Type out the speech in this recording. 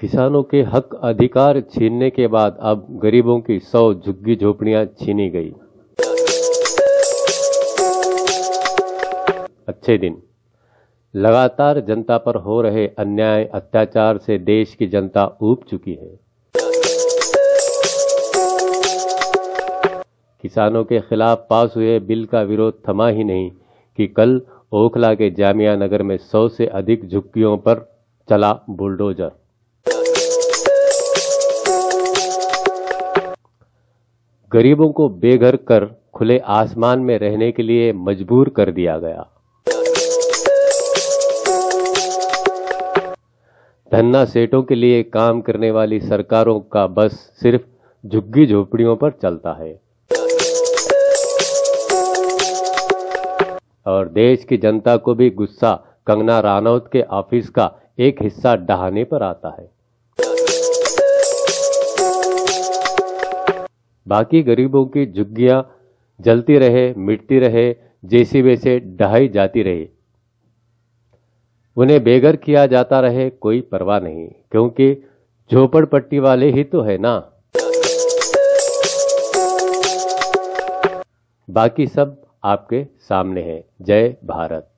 किसानों के हक अधिकार छीनने के बाद अब गरीबों की सौ झुग्गी झोपड़ियाँ छीनी गई। अच्छे दिन। लगातार जनता पर हो रहे अन्याय, अत्याचार से देश की जनता ऊब चुकी है। किसानों के खिलाफ पास हुए बिल का विरोध थमा ही नहीं कि कल ओखला के जामिया नगर में सौ से अधिक झुग्गियों पर चला बुलडोजर। गरीबों को बेघर कर खुले आसमान में रहने के लिए मजबूर कर दिया गया। धन्ना सेठों के लिए काम करने वाली सरकारों का बस सिर्फ़ झुग्गी झोपड़ियों पर चलता है। और देश की जनता को भी गुस्सा कंगना रानौत के ऑफ़िस का एक हिस्सा डहाने पर आता है। बाकी गरीबों की झुग्गियाँ जलती रहे, मिटती रहे जैसी वैसे ढहाई जाती रहे। उन्हें बेघर किया जाता रहे कोई परवाह नहीं, क्योंकि झोपड़पट्टी वाले ही तो है ना। बाकी सब आपके सामने है। जय भारत।